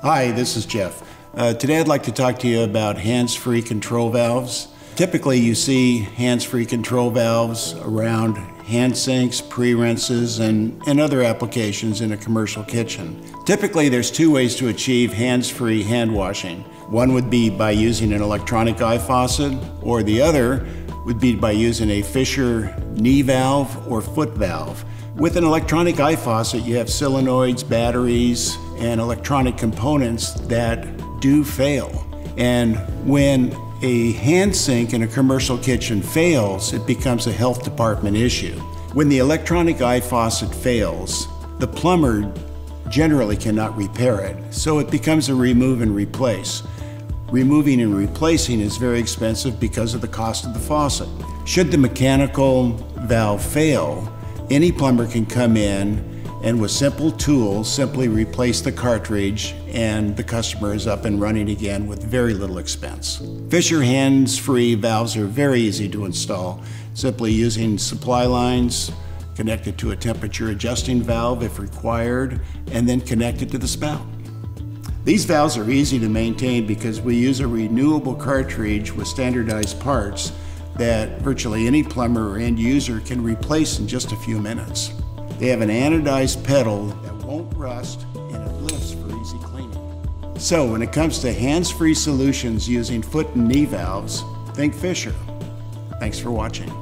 Hi, this is Jeff. Uh, today I'd like to talk to you about hands-free control valves. Typically you see hands-free control valves around hand sinks, pre-rinses, and, and other applications in a commercial kitchen. Typically there's two ways to achieve hands-free hand washing. One would be by using an electronic eye faucet, or the other would be by using a Fisher knee valve or foot valve. With an electronic eye faucet, you have solenoids, batteries, and electronic components that do fail. And when a hand sink in a commercial kitchen fails, it becomes a health department issue. When the electronic eye faucet fails, the plumber generally cannot repair it, so it becomes a remove and replace. Removing and replacing is very expensive because of the cost of the faucet. Should the mechanical valve fail, any plumber can come in and with simple tools simply replace the cartridge and the customer is up and running again with very little expense. Fisher hands-free valves are very easy to install, simply using supply lines, connected to a temperature adjusting valve if required, and then connected to the spout. These valves are easy to maintain because we use a renewable cartridge with standardized parts that virtually any plumber or end user can replace in just a few minutes. They have an anodized pedal that won't rust and it lifts for easy cleaning. So when it comes to hands-free solutions using foot and knee valves, think Fisher. Thanks for watching.